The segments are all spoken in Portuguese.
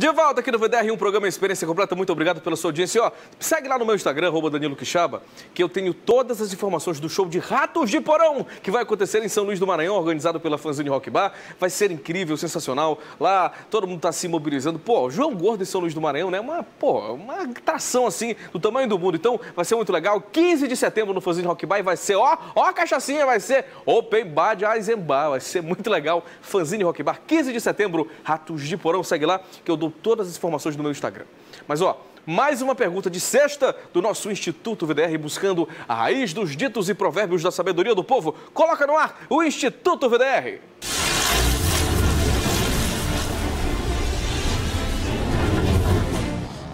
De volta aqui no VDR, um programa Experiência Completa. Muito obrigado pela sua audiência. Ó, segue lá no meu Instagram, Danilo Quixaba, que eu tenho todas as informações do show de Ratos de Porão, que vai acontecer em São Luís do Maranhão, organizado pela Fanzine Rock Bar. Vai ser incrível, sensacional. Lá, todo mundo tá se mobilizando. Pô, João Gordo em São Luís do Maranhão, né? Uma, pô, uma atração, assim, do tamanho do mundo. Então, vai ser muito legal. 15 de setembro no Fanzine Rock Bar e vai ser, ó, ó a cachaçinha, vai ser Open Bar de Eisenbar. Vai ser muito legal. Fanzine Rock Bar, 15 de setembro, Ratos de Porão. Segue lá, que eu dou todas as informações no meu Instagram. Mas, ó, mais uma pergunta de sexta do nosso Instituto VDR, buscando a raiz dos ditos e provérbios da sabedoria do povo. Coloca no ar o Instituto VDR.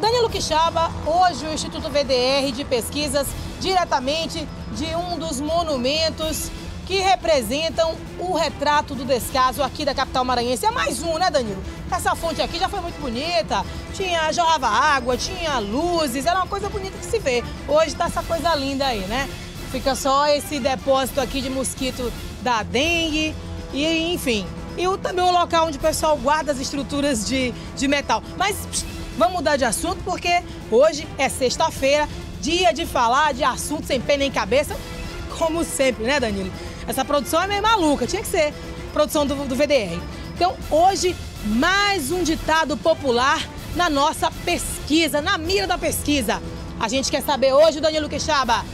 Danilo Quixaba, hoje o Instituto VDR de Pesquisas, diretamente de um dos monumentos que representam o retrato do descaso aqui da capital maranhense. É mais um, né, Danilo? Essa fonte aqui já foi muito bonita, tinha, jorrava água, tinha luzes, era uma coisa bonita de se ver. Hoje tá essa coisa linda aí, né? Fica só esse depósito aqui de mosquito da dengue e, enfim. E o, também o local onde o pessoal guarda as estruturas de, de metal. Mas pss, vamos mudar de assunto porque hoje é sexta-feira, dia de falar de assuntos sem pé nem cabeça, como sempre, né, Danilo? Essa produção é meio maluca, tinha que ser produção do, do VDR. Então, hoje, mais um ditado popular na nossa pesquisa, na mira da pesquisa. A gente quer saber hoje, Danilo Quixaba,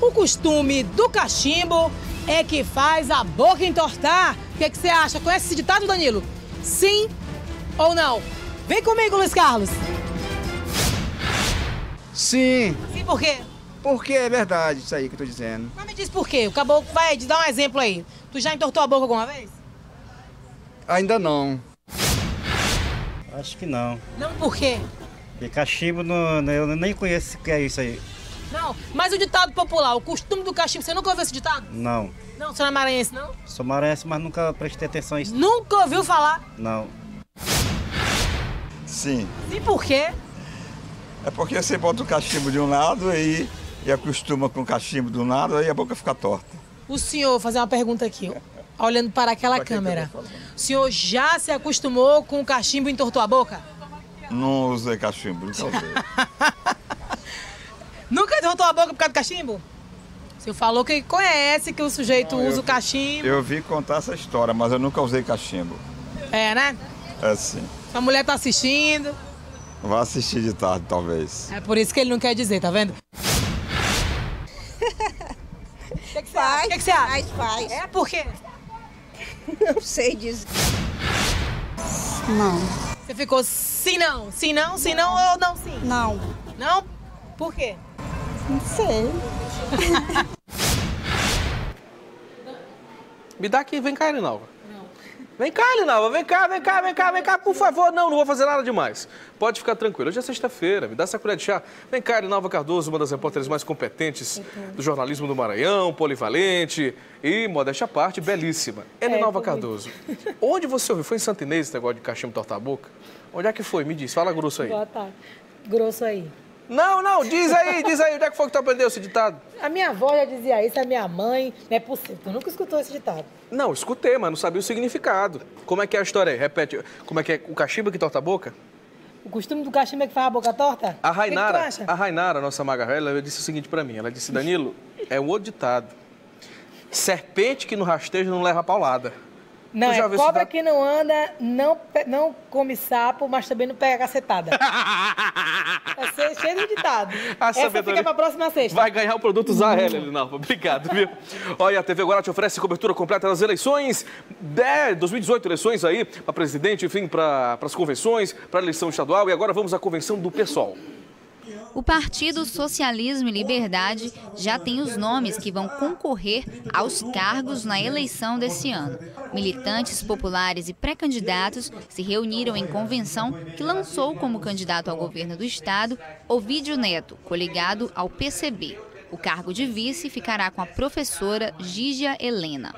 o costume do cachimbo é que faz a boca entortar. O que, que você acha? Conhece esse ditado, Danilo? Sim ou não? Vem comigo, Luiz Carlos. Sim, Sim, por quê? Porque é verdade isso aí que eu tô dizendo. Mas me diz por quê. O caboclo vai te dar um exemplo aí. Tu já entortou a boca alguma vez? Ainda não. Acho que não. Não, por quê? Porque cachimbo, não, eu nem conheço o que é isso aí. Não, mas o ditado popular, o costume do cachimbo, você nunca ouviu esse ditado? Não. Não, você não é maranhense, não? Sou maranhense, mas nunca prestei atenção a isso. Nunca ouviu falar? Não. Sim, E por quê? é porque você bota o cachimbo de um lado aí e acostuma com o cachimbo do lado, aí a boca fica torta. O senhor, vou fazer uma pergunta aqui, ó, olhando para aquela Pra tô câmera. falando? O senhor já se acostumou com o cachimbo e entortou a boca? Não usei cachimbo, nunca usei. Nunca entortou a boca por causa do cachimbo? O senhor falou que conhece que o sujeito Não, usa o cachimbo. Eu vi contar essa história, mas eu nunca usei cachimbo. É, né? É assim. A mulher tá assistindo. Vá assistir de tarde, talvez. É por isso que ele não quer dizer, tá vendo? O que, que você acha? O que, que você acha? Faz, faz. É por quê? Não sei dizer. Não. Você ficou sim não, sim não, sim não ou não sim? Não. Não? Por quê? Não sei. Me dá aqui, vem cá, Elinalva. Vem cá, Elinalva, vem cá, vem cá, vem cá, vem cá, por favor. Não, não vou fazer nada demais. Pode ficar tranquilo. Hoje é sexta-feira, me dá essa colher de chá. Vem cá, Elinalva Cardoso, uma das repórteres mais competentes do jornalismo do Maranhão, polivalente e, modéstia à parte, belíssima. Elinalva Cardoso, onde você ouviu? Foi em Santa Inês esse negócio de cachimbo torta a boca? Onde é que foi? Me diz, fala grosso aí. Boa tarde. Grosso aí. Não, não, diz aí, diz aí, onde é que foi que tu aprendeu esse ditado? A minha avó já dizia isso, a minha mãe. Não é possível. Tu nunca escutou esse ditado. Não, escutei, mas não sabia o significado. Como é que é a história aí? Repete. Como é que é o cachimbo que torta a boca? O costume do cachimbo é que faz a boca torta? A O que que Rainara, a Rainara, nossa maga velha, disse o seguinte pra mim. Ela disse, Danilo, é um outro ditado. Serpente que no rastejo não leva paulada. Não, é cobra que não anda, não, não come sapo, mas também não pega cacetada. Vai ser cheio de ditado. A Essa sabedoria. fica pra próxima sexta. Vai ganhar o produto Zahel, Elinalva. Obrigado, viu? Olha, a TV agora te oferece cobertura completa das eleições. De 2018, eleições aí para presidente, enfim, para as convenções, para a eleição estadual. E agora vamos à convenção do PSOL. O Partido Socialismo e Liberdade já tem os nomes que vão concorrer aos cargos na eleição desse ano. Militantes populares e pré-candidatos se reuniram em convenção que lançou como candidato ao governo do estado Ovídio Neto, coligado ao PCB. O cargo de vice ficará com a professora Gígia Helena.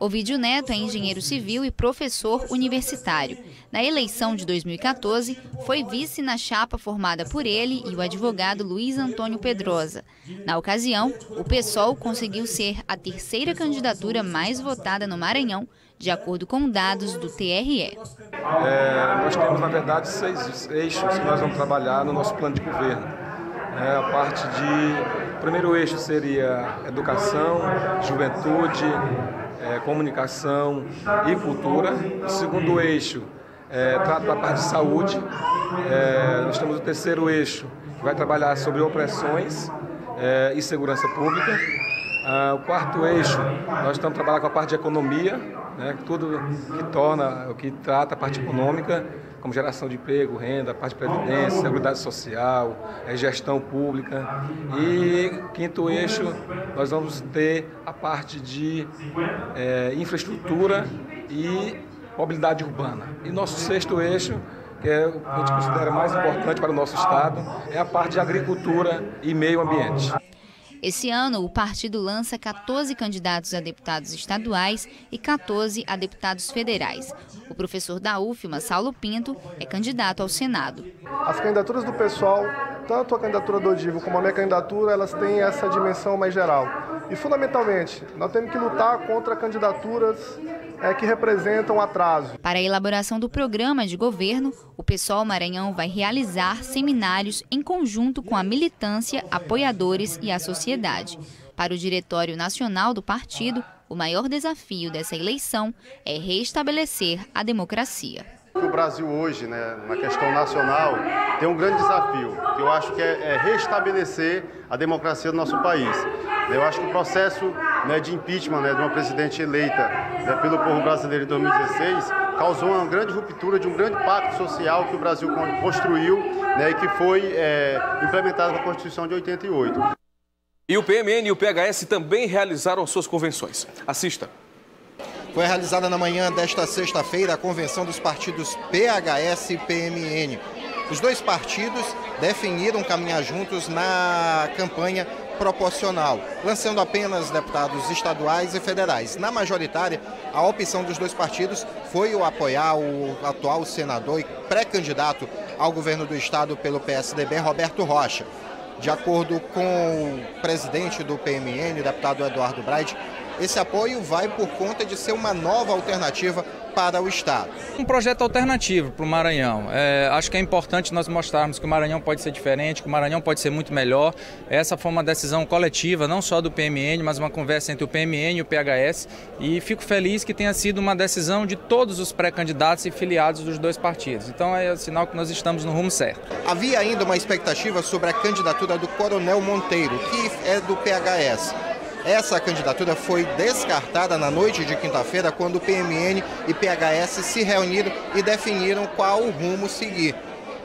Ovídio Neto é engenheiro civil e professor universitário. Na eleição de 2014, foi vice na chapa formada por ele e o advogado Luiz Antônio Pedrosa. Na ocasião, o PSOL conseguiu ser a terceira candidatura mais votada no Maranhão, de acordo com dados do TRE. É, nós temos, na verdade, seis eixos que nós vamos trabalhar no nosso plano de governo. É, a parte de. O primeiro eixo seria educação, juventude, é, comunicação e cultura. O segundo eixo é, trata da parte de saúde. É, nós temos o terceiro eixo, que vai trabalhar sobre opressões é, e segurança pública. Ah, o quarto eixo, nós estamos trabalhando com a parte de economia, né, tudo que torna, o que trata a parte econômica, como geração de emprego, renda, parte de previdência, seguridade social, é, gestão pública. E quinto eixo, nós vamos ter a parte de é, infraestrutura e mobilidade urbana. E nosso sexto eixo, que é o que a gente considera mais importante para o nosso Estado, é a parte de agricultura e meio ambiente. Esse ano, o partido lança 14 candidatos a deputados estaduais e 14 a deputados federais. O professor da UFMA, Saulo Pinto, é candidato ao Senado. As candidaturas do pessoal, tanto a candidatura do Odivo como a minha candidatura, elas têm essa dimensão mais geral. E, fundamentalmente, nós temos que lutar contra candidaturas é, que representam atraso. Para a elaboração do programa de governo, o PSOL Maranhão vai realizar seminários em conjunto com a militância, apoiadores e a sociedade. Para o Diretório Nacional do partido, o maior desafio dessa eleição é restabelecer a democracia o Brasil hoje, né, na questão nacional, tem um grande desafio, que eu acho que é, é restabelecer a democracia do nosso país. Eu acho que o processo né, de impeachment né, de uma presidente eleita né, pelo povo brasileiro em 2016 causou uma grande ruptura de um grande pacto social que o Brasil construiu né, e que foi é, implementado com a Constituição de 88. E o PMN e o PHS também realizaram suas convenções. Assista. Foi realizada na manhã desta sexta-feira a convenção dos partidos PHS e PMN. Os dois partidos definiram caminhar juntos na campanha proporcional, lançando apenas deputados estaduais e federais. Na majoritária, a opção dos dois partidos foi o apoiar o atual senador e pré-candidato ao governo do estado pelo PSDB, Roberto Rocha. De acordo com o presidente do PMN, o deputado Eduardo Braide, esse apoio vai por conta de ser uma nova alternativa para o Estado. Um projeto alternativo para o Maranhão. É, acho que é importante nós mostrarmos que o Maranhão pode ser diferente, que o Maranhão pode ser muito melhor. Essa foi uma decisão coletiva, não só do PMN, mas uma conversa entre o PMN e o PHS. E fico feliz que tenha sido uma decisão de todos os pré-candidatos e filiados dos dois partidos. Então é sinal que nós estamos no rumo certo. Havia ainda uma expectativa sobre a candidatura do Coronel Monteiro, que é do PHS. Essa candidatura foi descartada na noite de quinta-feira, quando o PMN e PHS se reuniram e definiram qual o rumo seguir.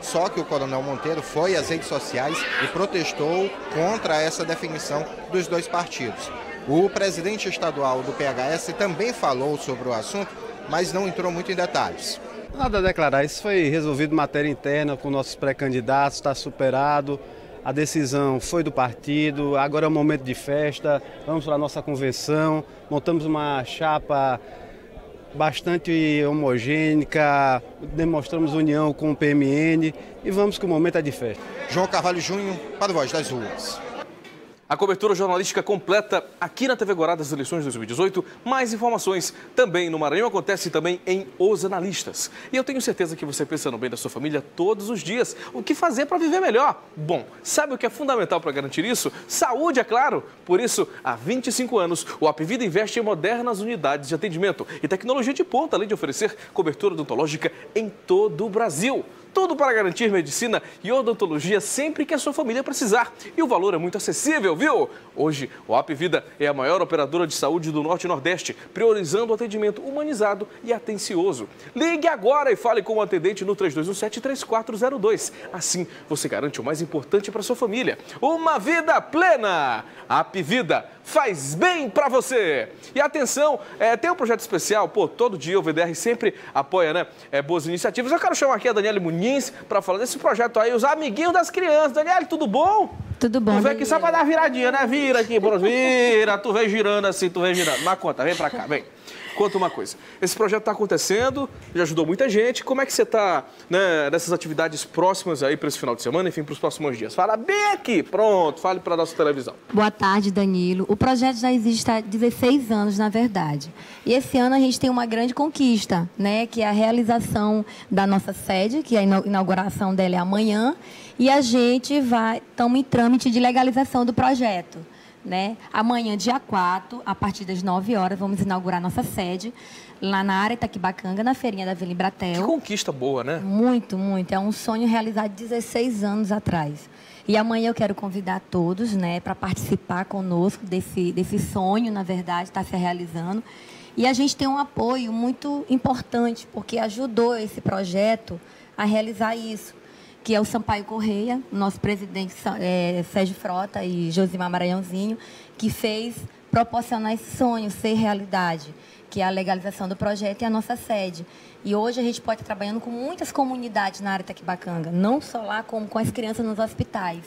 Só que o Coronel Monteiro foi às redes sociais e protestou contra essa definição dos dois partidos. O presidente estadual do PHS também falou sobre o assunto, mas não entrou muito em detalhes. Nada a declarar, isso foi resolvido matéria interna com nossos pré-candidatos, está superado. A decisão foi do partido, agora é um momento de festa, vamos para a nossa convenção, montamos uma chapa bastante homogênica, demonstramos união com o PMN e vamos que o momento é de festa. João Carvalho Júnior, para o Voz das Ruas. A cobertura jornalística completa aqui na TV Guará das eleições de 2018. Mais informações também no Maranhão acontece também em Os Analistas. E eu tenho certeza que você pensa no bem da sua família todos os dias. O que fazer para viver melhor? Bom, sabe o que é fundamental para garantir isso? Saúde, é claro. Por isso, há 25 anos, o Apvida investe em modernas unidades de atendimento e tecnologia de ponta, além de oferecer cobertura odontológica em todo o Brasil. Tudo para garantir medicina e odontologia sempre que a sua família precisar. E o valor é muito acessível, viu? Hoje, o Apvida é a maior operadora de saúde do Norte e Nordeste, priorizando o atendimento humanizado e atencioso. Ligue agora e fale com o atendente no 3217-3402. Assim, você garante o mais importante para sua família: uma vida plena. Apvida faz bem para você. E atenção, é, tem um projeto especial, pô, todo dia o VDR sempre apoia, né, é, boas iniciativas. Eu quero chamar aqui a Daniela Muniz para falar desse projeto aí, os amiguinhos das crianças. Daniela, tudo bom? Tudo bom. Tu vem aqui só para dar viradinha, né? Vira aqui, vira. Tu vem girando assim, tu vem girando. Na conta, vem para cá, vem. Conta uma coisa. Esse projeto está acontecendo, já ajudou muita gente. Como é que você está né, nessas atividades próximas aí para esse final de semana, enfim, para os próximos dias? Fala bem aqui, pronto, fale para a nossa televisão. Boa tarde, Danilo. O projeto já existe há 16 anos, na verdade. E esse ano a gente tem uma grande conquista, né, que é a realização da nossa sede, que a inauguração dela é amanhã, e a gente vai, estamos em trâmite de legalização do projeto. Né? Amanhã, dia 4, a partir das 9 horas, vamos inaugurar nossa sede lá na área Itaquibacanga, na feirinha da Vila Bratel. Que conquista boa, né? Muito, muito. É um sonho realizado 16 anos atrás. E amanhã eu quero convidar todos né, para participar conosco desse, desse sonho, na verdade, está se realizando. E a gente tem um apoio muito importante, porque ajudou esse projeto a realizar isso que é o Sampaio Correia, nosso presidente é, Sérgio Frota e Josimar Maranhãozinho, que fez proporcionar esse sonho ser realidade, que é a legalização do projeto e a nossa sede. E hoje a gente pode estar trabalhando com muitas comunidades na área Taquibacanga, não só lá, como com as crianças nos hospitais.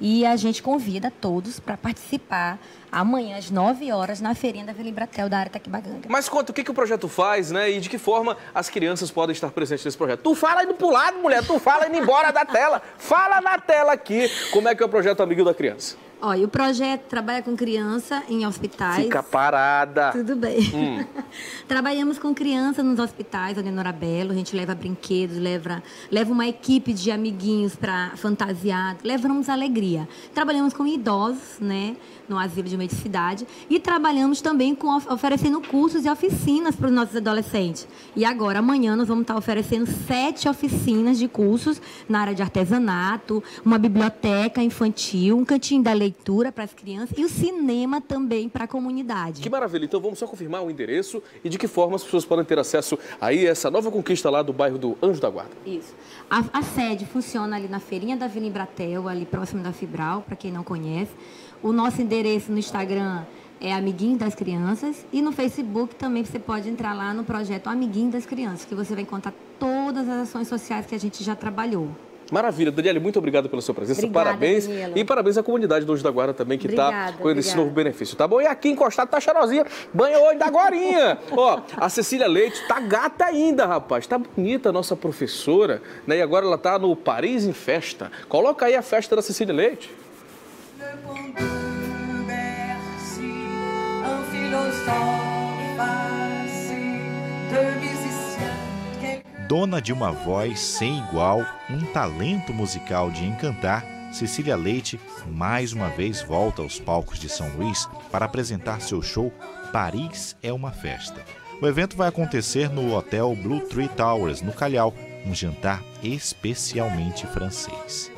E a gente convida todos para participar amanhã às 9 horas na feirinha da Vila da área Taquibaganga. Mas conta o que, que o projeto faz, né? E de que forma as crianças podem estar presentes nesse projeto. Tu fala indo pro lado, mulher, tu fala indo embora da tela. Fala na tela aqui como é que é o projeto Amigo da Criança. Olha, o projeto trabalha com criança em hospitais. Fica parada. Tudo bem. Hum. Trabalhamos com criança nos hospitais, onde é Belo. A gente leva brinquedos, leva, leva uma equipe de amiguinhos para fantasiar, levamos alegria. Trabalhamos com idosos, né? no asilo de medicidade e trabalhamos também com oferecendo cursos e oficinas para os nossos adolescentes. E agora, amanhã, nós vamos estar oferecendo sete oficinas de cursos na área de artesanato, uma biblioteca infantil, um cantinho da leitura para as crianças e o cinema também para a comunidade. Que maravilha! Então vamos só confirmar o endereço e de que forma as pessoas podem ter acesso aí a essa nova conquista lá do bairro do Anjo da Guarda. Isso. A, a sede funciona ali na feirinha da Vila Embratel, ali próximo da Fibral, para quem não conhece. O nosso endereço no Instagram é Amiguinho das Crianças e no Facebook também você pode entrar lá no projeto Amiguinho das Crianças, que você vai encontrar todas as ações sociais que a gente já trabalhou. Maravilha. Daniele, muito obrigado pela sua presença. Obrigada, parabéns. Danilo. E parabéns à comunidade do Anjo da Guarda também, que está com esse novo benefício, tá bom? E aqui encostado tá cheirosinha. Banho hoje da Guarinha. Ó, a Cecília Leite tá gata ainda, rapaz. Tá bonita a nossa professora, né? E agora ela tá no Paris em Festa. Coloca aí a festa da Cecília Leite. Dona de uma voz sem igual, um talento musical de encantar, Cecília Leite mais uma vez volta aos palcos de São Luís para apresentar seu show Paris é uma Festa. O evento vai acontecer no Hotel Blue Tree Towers, no Calhau, um jantar especialmente francês.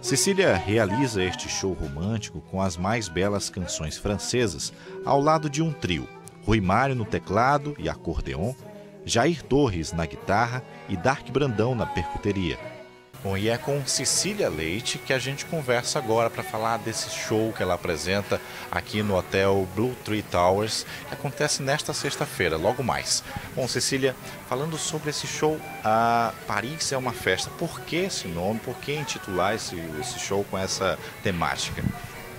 Cecília realiza este show romântico com as mais belas canções francesas, ao lado de um trio: Rui Mário no teclado e acordeon, Jair Torres na guitarra e Dark Brandão na percuteria. Bom, e é com Cecília Leite que a gente conversa agora para falar desse show que ela apresenta aqui no hotel Blue Tree Towers, que acontece nesta sexta-feira, logo mais. Bom, Cecília, falando sobre esse show, a Paris é uma festa. Por que esse nome? Por que intitular esse, esse show com essa temática?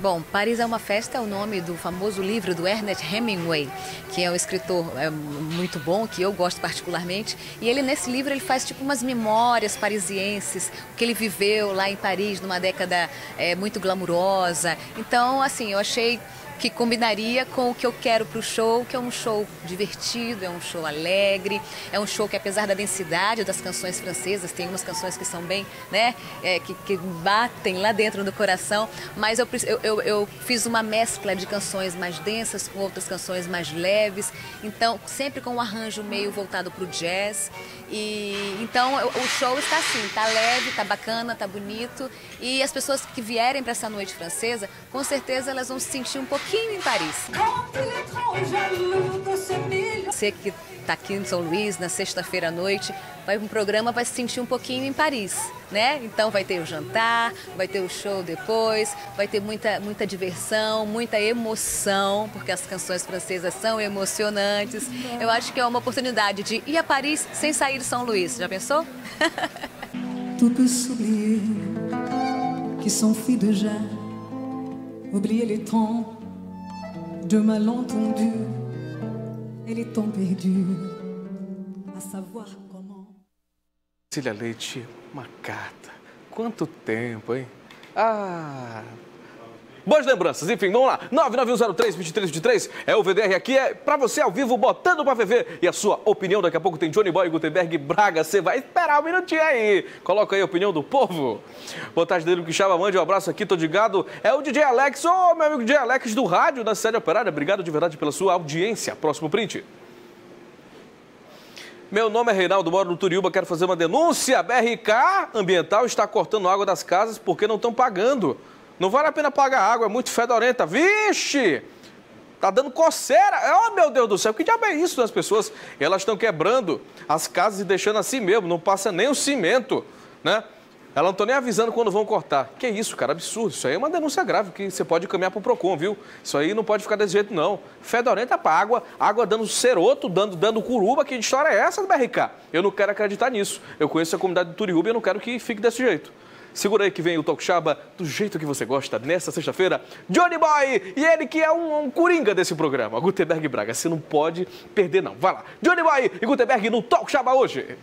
Bom, Paris é uma festa é o nome do famoso livro do Ernest Hemingway, que é um escritor é, muito bom, que eu gosto particularmente. E ele nesse livro ele faz tipo umas memórias parisienses, o que ele viveu lá em Paris numa década é, muito glamurosa. Então, assim, eu achei que combinaria com o que eu quero para o show, que é um show divertido, é um show alegre, é um show que apesar da densidade das canções francesas, tem umas canções que são bem, né, é, que, que, batem lá dentro do coração, mas eu, eu, eu, fiz uma mescla de canções mais densas com outras canções mais leves, então sempre com um arranjo meio voltado para o jazz, e então o show está assim, está leve, está bacana, está bonito, e as pessoas que vierem para essa noite francesa, com certeza elas vão se sentir um pouco pouquinho em Paris. Você que está aqui em São Luís na sexta-feira à noite, vai um programa, vai se sentir um pouquinho em Paris, né? Então vai ter o jantar, vai ter o show depois, vai ter muita, muita diversão, muita emoção, porque as canções francesas são emocionantes. Eu acho que é uma oportunidade de ir a Paris sem sair de São Luís. Já pensou? Tu peux s'oublier qui s'enfuit les temps de malentendu et les temps perdus, à savoir comment. Cília Leite, uma carta. Quanto tempo, hein? Ah. Boas lembranças, enfim, vamos lá. 99103-2323 é o VDR aqui, é pra você ao vivo, botando pra viver. E a sua opinião, daqui a pouco tem Johnny Boy, Gutenberg Braga. Você vai esperar um minutinho aí. Coloca aí a opinião do povo. Boa tarde que chama, mande um abraço aqui, tô ligado. É o DJ Alex, ô oh, meu amigo DJ Alex do rádio da Sede Operária. Obrigado de verdade pela sua audiência. Próximo print. Meu nome é Reinaldo, moro no Turiúba, quero fazer uma denúncia. A BRK Ambiental está cortando água das casas porque não estão pagando. Não vale a pena pagar água, é muito fedorenta. Vixe! Tá dando coceira. Oh, meu Deus do céu, que diabo é isso das pessoas? Elas estão quebrando as casas e deixando assim mesmo, não passa nem o cimento, né? Elas não estão nem avisando quando vão cortar. Que isso, cara, absurdo. Isso aí é uma denúncia grave que você pode caminhar para o PROCON, viu? Isso aí não pode ficar desse jeito, não. Fedorenta para água, água dando ceroto, dando, dando curuba. Que história é essa do BRK? Eu não quero acreditar nisso. Eu conheço a comunidade do Turiúba e eu não quero que fique desse jeito. Segura aí que vem o Talk Chaba do jeito que você gosta nesta sexta-feira. Johnny Boy! E ele que é um, um coringa desse programa, Gutenberg Braga. Você não pode perder, não. Vai lá. Johnny Boy e Gutenberg no Talk Chaba hoje.